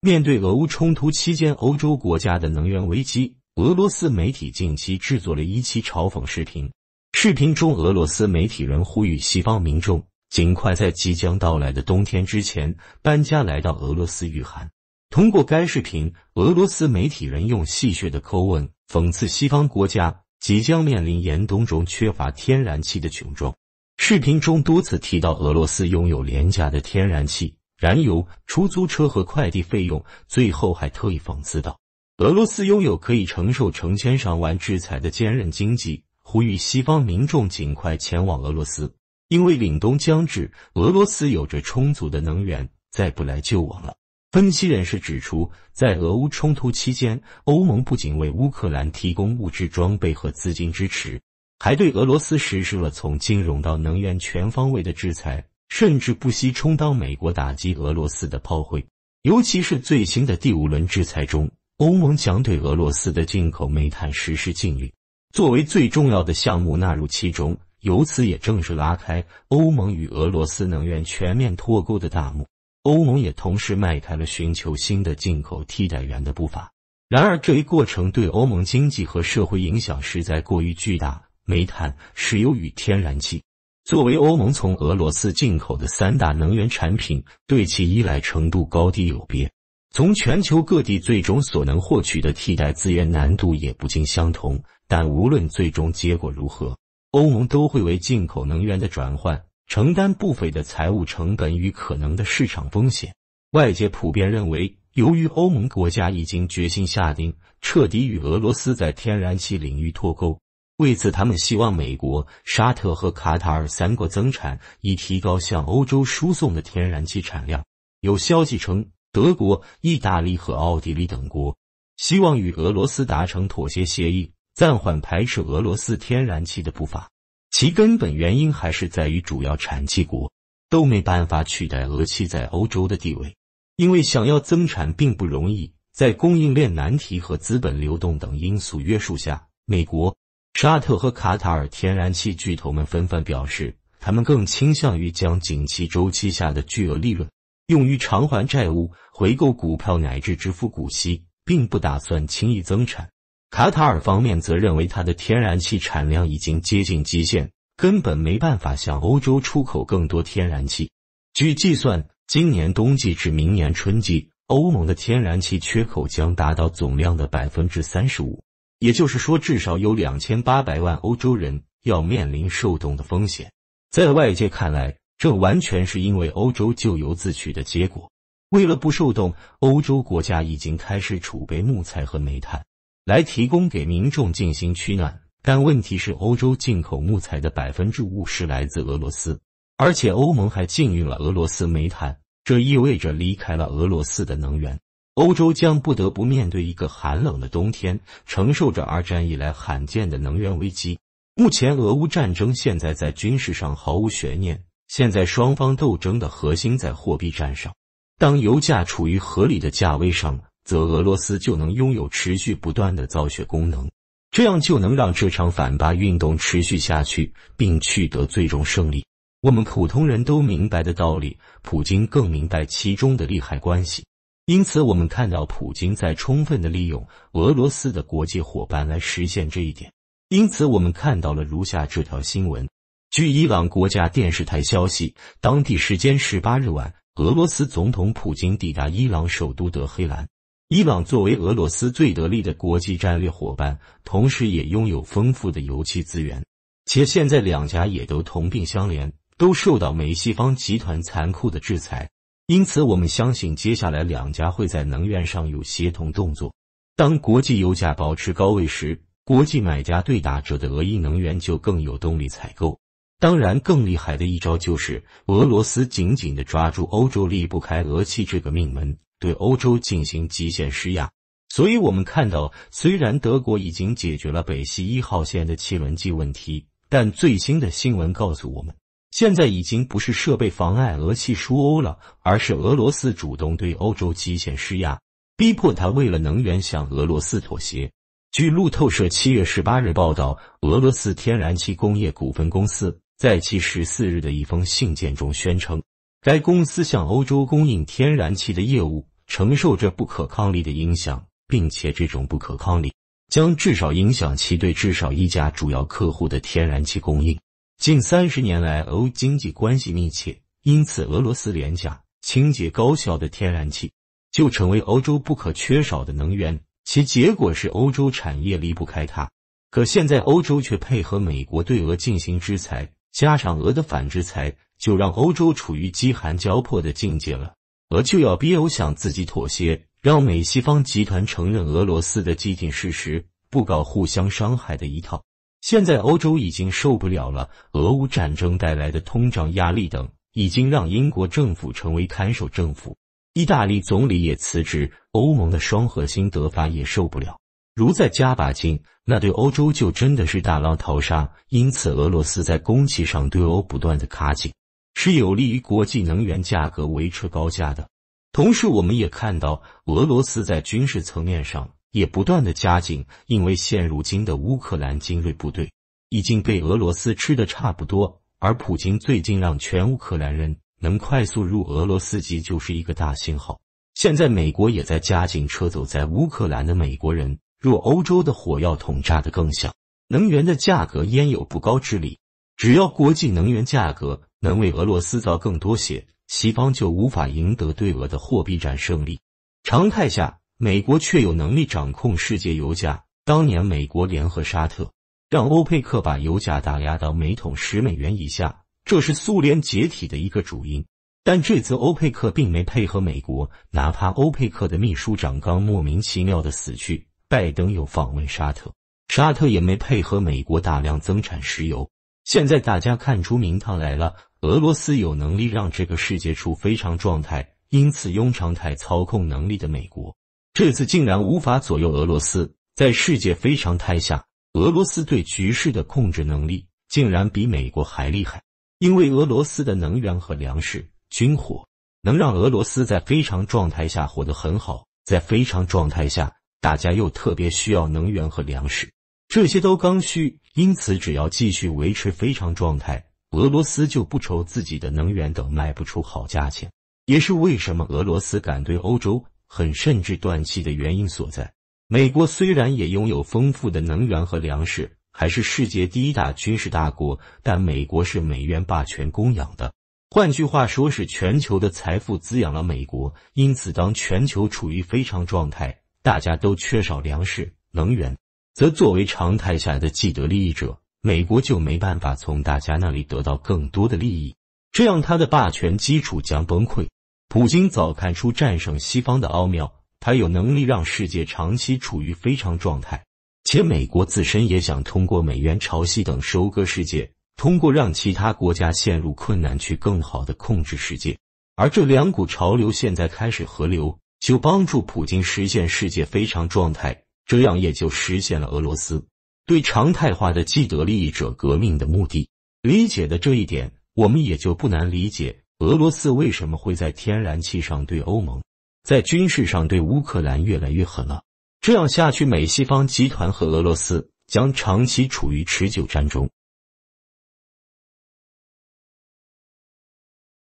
面对俄乌冲突期间欧洲国家的能源危机，俄罗斯媒体近期制作了一期嘲讽视频。视频中，俄罗斯媒体人呼吁西方民众尽快在即将到来的冬天之前搬家来到俄罗斯御寒。通过该视频，俄罗斯媒体人用戏谑的口吻讽刺西方国家即将面临严冬中缺乏天然气的窘状。视频中多次提到俄罗斯拥有廉价的天然气。燃油、出租车和快递费用，最后还特意讽刺道：“俄罗斯拥有可以承受成千上万制裁的坚韧经济，呼吁西方民众尽快前往俄罗斯，因为凛冬将至，俄罗斯有着充足的能源，再不来救我了。”分析人士指出，在俄乌冲突期间，欧盟不仅为乌克兰提供物质装备和资金支持，还对俄罗斯实施了从金融到能源全方位的制裁。甚至不惜充当美国打击俄罗斯的炮灰，尤其是最新的第五轮制裁中，欧盟将对俄罗斯的进口煤炭实施禁运，作为最重要的项目纳入其中，由此也正式拉开欧盟与俄罗斯能源全面脱钩的大幕。欧盟也同时迈开了寻求新的进口替代源的步伐。然而，这一过程对欧盟经济和社会影响实在过于巨大。煤炭、石油与天然气。作为欧盟从俄罗斯进口的三大能源产品，对其依赖程度高低有别。从全球各地最终所能获取的替代资源难度也不尽相同。但无论最终结果如何，欧盟都会为进口能源的转换承担不菲的财务成本与可能的市场风险。外界普遍认为，由于欧盟国家已经决心下定彻底与俄罗斯在天然气领域脱钩。为此，他们希望美国、沙特和卡塔尔三国增产，以提高向欧洲输送的天然气产量。有消息称，德国、意大利和奥地利等国希望与俄罗斯达成妥协协议，暂缓排斥俄罗斯天然气的步伐。其根本原因还是在于主要产气国都没办法取代俄气在欧洲的地位，因为想要增产并不容易。在供应链难题和资本流动等因素约束下，美国。沙特和卡塔尔天然气巨头们纷纷表示，他们更倾向于将景气周期下的巨额利润用于偿还债务、回购股票乃至支付股息，并不打算轻易增产。卡塔尔方面则认为，它的天然气产量已经接近极限，根本没办法向欧洲出口更多天然气。据计算，今年冬季至明年春季，欧盟的天然气缺口将达到总量的百分之三十五。也就是说，至少有两千八百万欧洲人要面临受冻的风险。在外界看来，这完全是因为欧洲咎由自取的结果。为了不受冻，欧洲国家已经开始储备木材和煤炭，来提供给民众进行取暖。但问题是，欧洲进口木材的百分之五十来自俄罗斯，而且欧盟还禁运了俄罗斯煤炭，这意味着离开了俄罗斯的能源。欧洲将不得不面对一个寒冷的冬天，承受着二战以来罕见的能源危机。目前，俄乌战争现在在军事上毫无悬念，现在双方斗争的核心在货币战上。当油价处于合理的价位上，则俄罗斯就能拥有持续不断的造血功能，这样就能让这场反霸运动持续下去，并取得最终胜利。我们普通人都明白的道理，普京更明白其中的利害关系。因此，我们看到普京在充分的利用俄罗斯的国际伙伴来实现这一点。因此，我们看到了如下这条新闻：据伊朗国家电视台消息，当地时间十八日晚，俄罗斯总统普京抵达伊朗首都德黑兰。伊朗作为俄罗斯最得力的国际战略伙伴，同时也拥有丰富的油气资源，且现在两家也都同病相怜，都受到美西方集团残酷的制裁。因此，我们相信接下来两家会在能源上有协同动作。当国际油价保持高位时，国际买家对打折的俄伊能源就更有动力采购。当然，更厉害的一招就是俄罗斯紧紧的抓住欧洲离不开俄气这个命门，对欧洲进行极限施压。所以，我们看到，虽然德国已经解决了北溪一号线的汽轮机问题，但最新的新闻告诉我们。现在已经不是设备妨碍俄气输欧了，而是俄罗斯主动对欧洲极限施压，逼迫他为了能源向俄罗斯妥协。据路透社七月十八日报道，俄罗斯天然气工业股份公司在其十四日的一封信件中宣称，该公司向欧洲供应天然气的业务承受着不可抗力的影响，并且这种不可抗力将至少影响其对至少一家主要客户的天然气供应。近三十年来，欧经济关系密切，因此俄罗斯廉价、清洁、高效的天然气就成为欧洲不可缺少的能源。其结果是欧洲产业离不开它。可现在欧洲却配合美国对俄进行制裁，加上俄的反制裁，就让欧洲处于饥寒交迫的境界了。俄就要逼欧向自己妥协，让美西方集团承认俄罗斯的既定事实，不搞互相伤害的一套。现在欧洲已经受不了了，俄乌战争带来的通胀压力等，已经让英国政府成为看守政府，意大利总理也辞职，欧盟的双核心德法也受不了。如再加把劲，那对欧洲就真的是大浪淘沙。因此，俄罗斯在供气上对欧不断的卡紧，是有利于国际能源价格维持高价的。同时，我们也看到俄罗斯在军事层面上。也不断的加紧，因为现如今的乌克兰精锐部队已经被俄罗斯吃的差不多，而普京最近让全乌克兰人能快速入俄罗斯籍就是一个大信号。现在美国也在加紧撤走在乌克兰的美国人，若欧洲的火药桶炸得更响，能源的价格焉有不高之理？只要国际能源价格能为俄罗斯造更多血，西方就无法赢得对俄的货币战胜利。常态下。美国却有能力掌控世界油价。当年美国联合沙特，让欧佩克把油价打压到每桶十美元以下，这是苏联解体的一个主因。但这次欧佩克并没配合美国，哪怕欧佩克的秘书长刚莫名其妙的死去，拜登又访问沙特，沙特也没配合美国大量增产石油。现在大家看出名堂来了，俄罗斯有能力让这个世界处非常状态，因此庸常态操控能力的美国。这次竟然无法左右俄罗斯，在世界非常态下，俄罗斯对局势的控制能力竟然比美国还厉害。因为俄罗斯的能源和粮食、军火能让俄罗斯在非常状态下活得很好，在非常状态下，大家又特别需要能源和粮食，这些都刚需。因此，只要继续维持非常状态，俄罗斯就不愁自己的能源等卖不出好价钱。也是为什么俄罗斯敢对欧洲。很甚至断气的原因所在。美国虽然也拥有丰富的能源和粮食，还是世界第一大军事大国，但美国是美元霸权供养的。换句话说，是全球的财富滋养了美国。因此，当全球处于非常状态，大家都缺少粮食、能源，则作为常态下的既得利益者，美国就没办法从大家那里得到更多的利益，这样他的霸权基础将崩溃。普京早看出战胜西方的奥妙，他有能力让世界长期处于非常状态，且美国自身也想通过美元潮汐等收割世界，通过让其他国家陷入困难去更好的控制世界。而这两股潮流现在开始合流，就帮助普京实现世界非常状态，这样也就实现了俄罗斯对常态化的既得利益者革命的目的。理解的这一点，我们也就不难理解。俄罗斯为什么会在天然气上对欧盟，在军事上对乌克兰越来越狠了？这样下去，美西方集团和俄罗斯将长期处于持久战中。